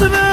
babasının.